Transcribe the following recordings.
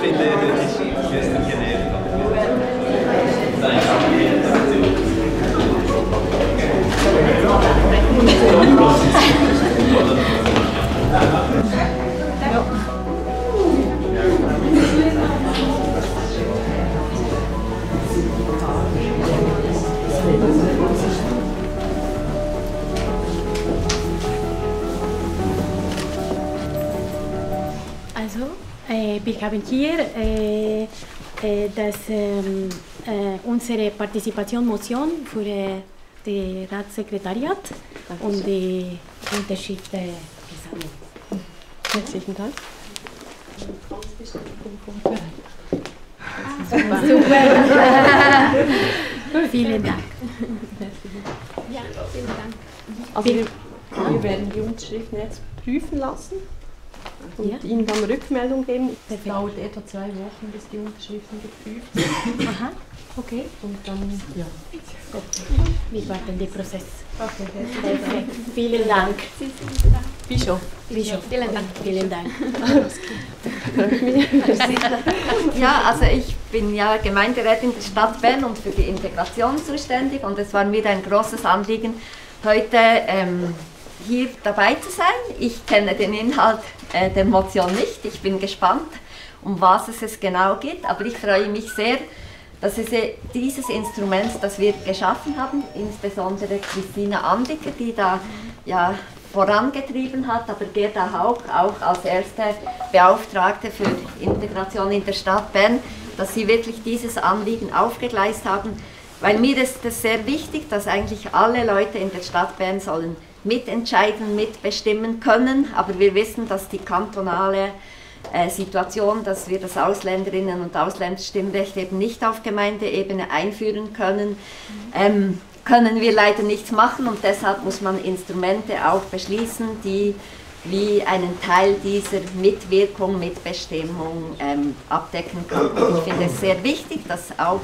finde, ich ist genäht. Also, wir haben hier äh, äh, das, ähm, äh, unsere Partizipationsmotion für äh, das Ratssekretariat und die Unterschrift äh, gesammelt. Herzlichen Dank. Super. Vielen Dank. Ja, vielen Dank. Also wir, wir werden die Unterschriften jetzt prüfen lassen und Ja. Ihnen dann Rückmeldung geben. Es dauert etwa zwei Wochen, bis die Unterschriften geprüft sind. Aha, okay. Und dann, ja. Wir warten den Prozess. Perfekt. Vielen Dank. Bischof. Bischof. Vielen Dank. Vielen Dank. Ja, also ich bin ja Gemeinderätin der Stadt Bern und für die Integration zuständig und es war mir ein großes Anliegen, heute ähm, hier dabei zu sein. Ich kenne den Inhalt äh, der Motion nicht, ich bin gespannt, um was es genau geht, aber ich freue mich sehr, dass es äh, dieses Instrument, das wir geschaffen haben, insbesondere Christina Andiker, die da ja vorangetrieben hat, aber Gerda Hauch auch als erste Beauftragte für Integration in der Stadt Bern, dass sie wirklich dieses Anliegen aufgegleist haben, weil mir ist es sehr wichtig, dass eigentlich alle Leute in der Stadt Bern sollen mitentscheiden, mitbestimmen können, aber wir wissen, dass die kantonale äh, Situation, dass wir das Ausländerinnen- und Ausländerstimmrecht eben nicht auf Gemeindeebene einführen können, ähm, können wir leider nichts machen und deshalb muss man Instrumente auch beschließen, die wie einen Teil dieser Mitwirkung, Mitbestimmung ähm, abdecken kann. Ich finde es sehr wichtig, dass auch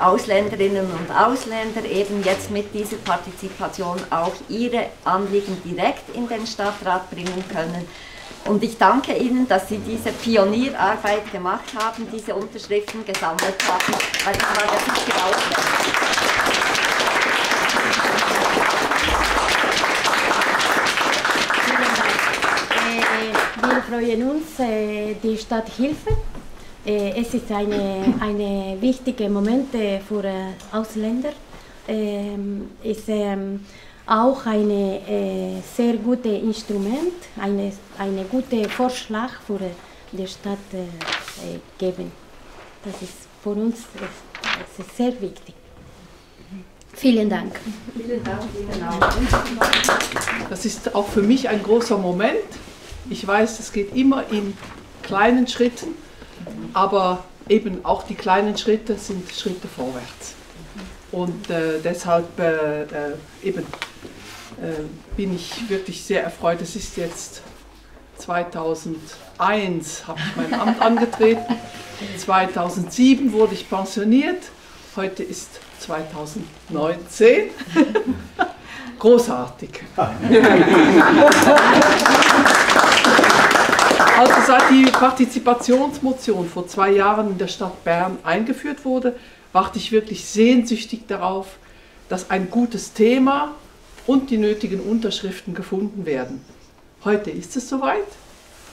Ausländerinnen und Ausländer eben jetzt mit dieser Partizipation auch ihre Anliegen direkt in den Stadtrat bringen können. Und ich danke Ihnen, dass Sie diese Pionierarbeit gemacht haben, diese Unterschriften gesammelt haben, weil das war sicher aufwendig. Äh, wir freuen uns, äh, die Stadt Hilfe. Äh, es ist eine, eine wichtige Moment für äh, Ausländer. Ähm, ist ähm, auch ein äh, sehr gutes Instrument, eine, eine gute Vorschlag für äh, die Stadt geben. Das ist für uns das ist sehr wichtig. Vielen Dank. Vielen Dank Ihnen. Das ist auch für mich ein großer Moment. Ich weiß, es geht immer in kleinen Schritten, aber eben auch die kleinen Schritte sind Schritte vorwärts. Und äh, deshalb äh, äh, eben äh, bin ich wirklich sehr erfreut. Es ist jetzt 2001 habe ich mein Amt angetreten, 2007 wurde ich pensioniert, heute ist 2019. Großartig. Also seit die Partizipationsmotion vor zwei Jahren in der Stadt Bern eingeführt wurde, warte ich wirklich sehnsüchtig darauf, dass ein gutes Thema und die nötigen Unterschriften gefunden werden. Heute ist es soweit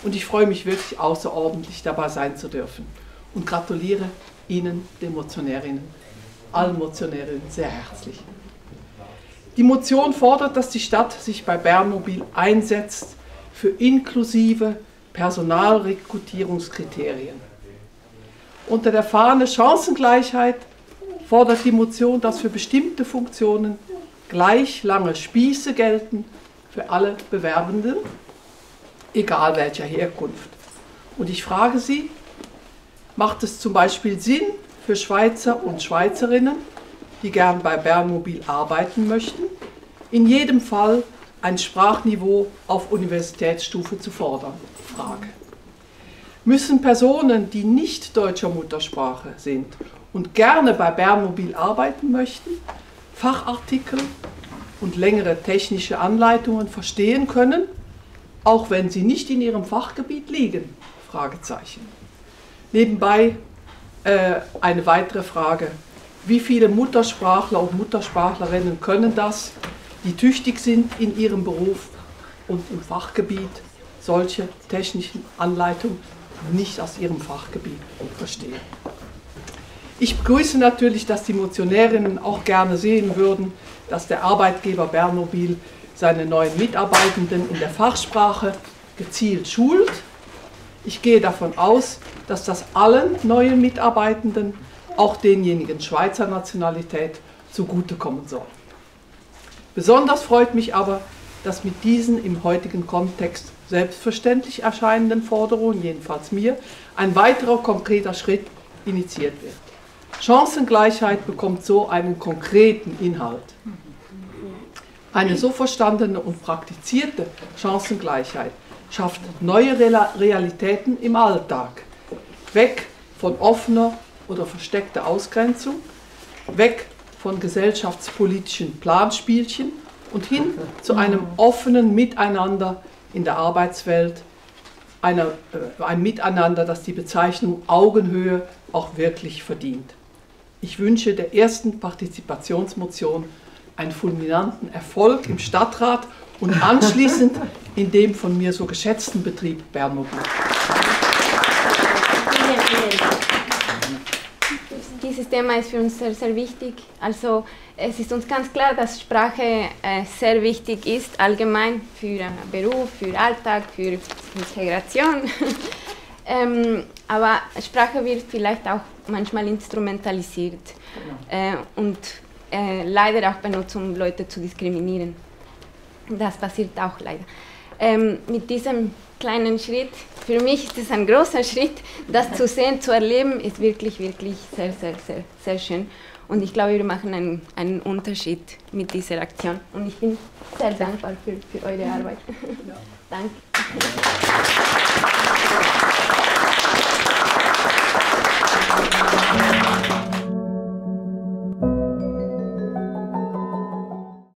und ich freue mich wirklich außerordentlich dabei sein zu dürfen und gratuliere Ihnen, den Motionärinnen, allen Motionärinnen sehr herzlich. Die Motion fordert, dass die Stadt sich bei Bernmobil einsetzt für inklusive Personalrekrutierungskriterien. Unter der Fahne Chancengleichheit fordert die Motion, dass für bestimmte Funktionen gleich lange Spieße gelten für alle Bewerbenden, egal welcher Herkunft. Und ich frage Sie, macht es zum Beispiel Sinn für Schweizer und Schweizerinnen, die gern bei Bernmobil arbeiten möchten, in jedem Fall ein Sprachniveau auf Universitätsstufe zu fordern? Frage. Müssen Personen, die nicht deutscher Muttersprache sind und gerne bei Bernmobil arbeiten möchten, Fachartikel und längere technische Anleitungen verstehen können, auch wenn sie nicht in ihrem Fachgebiet liegen? Fragezeichen. Nebenbei äh, eine weitere Frage. Wie viele Muttersprachler und Muttersprachlerinnen können das, die tüchtig sind in ihrem Beruf und im Fachgebiet solche technischen Anleitungen nicht aus ihrem Fachgebiet verstehen? Ich begrüße natürlich, dass die Motionärinnen auch gerne sehen würden, dass der Arbeitgeber Bernmobil seine neuen Mitarbeitenden in der Fachsprache gezielt schult. Ich gehe davon aus, dass das allen neuen Mitarbeitenden, auch denjenigen Schweizer Nationalität, zugutekommen soll. Besonders freut mich aber, dass mit diesen im heutigen Kontext selbstverständlich erscheinenden Forderungen, jedenfalls mir, ein weiterer konkreter Schritt initiiert wird. Chancengleichheit bekommt so einen konkreten Inhalt. Eine so verstandene und praktizierte Chancengleichheit schafft neue Realitäten im Alltag. Weg von offener oder versteckter Ausgrenzung, weg von gesellschaftspolitischen Planspielchen und hin zu einem offenen Miteinander in der Arbeitswelt, einer, äh, ein Miteinander, das die Bezeichnung Augenhöhe auch wirklich verdient. Ich wünsche der ersten Partizipationsmotion einen fulminanten Erfolg im Stadtrat und anschließend in dem von mir so geschätzten Betrieb Bernmobil. Dieses Thema ist für uns sehr, sehr wichtig. Also es ist uns ganz klar, dass Sprache äh, sehr wichtig ist, allgemein für äh, Beruf, für Alltag, für Integration. ähm, aber Sprache wird vielleicht auch manchmal instrumentalisiert äh, und äh, leider auch benutzt, um Leute zu diskriminieren. Das passiert auch leider. Ähm, mit diesem kleinen Schritt, für mich ist es ein großer Schritt, das zu sehen, zu erleben, ist wirklich, wirklich sehr, sehr, sehr, sehr schön. Und ich glaube, wir machen einen, einen Unterschied mit dieser Aktion. Und ich bin sehr dankbar für, für eure Arbeit. Ja. Danke.